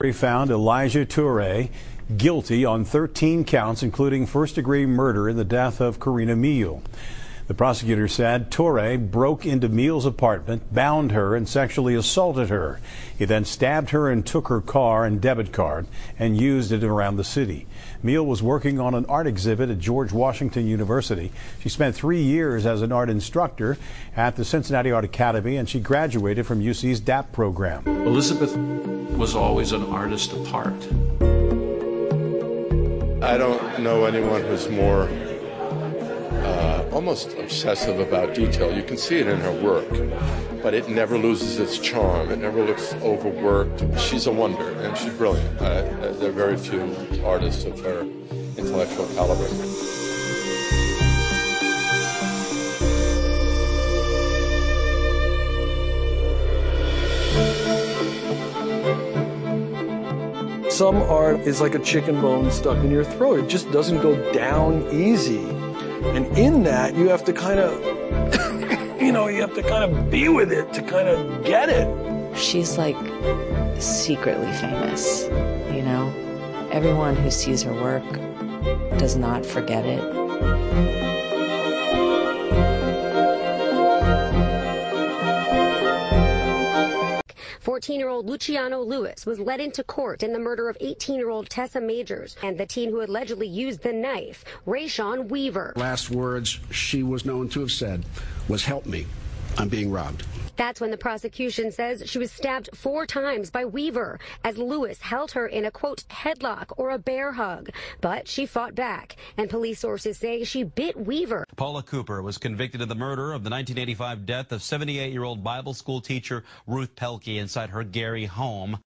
They found Elijah Toure guilty on 13 counts, including first degree murder in the death of Karina Meal. The prosecutor said Toure broke into Meal's apartment, bound her, and sexually assaulted her. He then stabbed her and took her car and debit card and used it around the city. Meal was working on an art exhibit at George Washington University. She spent three years as an art instructor at the Cincinnati Art Academy, and she graduated from UC's DAAP program. Elizabeth was always an artist apart. I don't know anyone who's more almost obsessive about detail. You can see it in her work, but it never loses its charm. It never looks overworked. She's a wonder, and she's brilliant. Uh, uh, there are very few artists of her intellectual caliber. Some art is like a chicken bone stuck in your throat. It just doesn't go down easy. And in that, you have to kind of, you know, you have to kind of be with it to kind of get it. She's like secretly famous, you know? Everyone who sees her work does not forget it. 14-year-old Luchiano Lewis was led into court in the murder of 18-year-old Tessa Majors and the teen who allegedly used the knife, Rashaun Weaver. Last words she was known to have said was, help me, I'm being robbed. That's when the prosecution says she was stabbed four times by Weaver as Lewis held her in a quote headlock or a bear hug. But she fought back, and police sources say she bit Weaver. Paula Cooper was convicted of the murder of the 1985 death of 78 year old Bible school teacher Ruth Pelke inside her Gary home.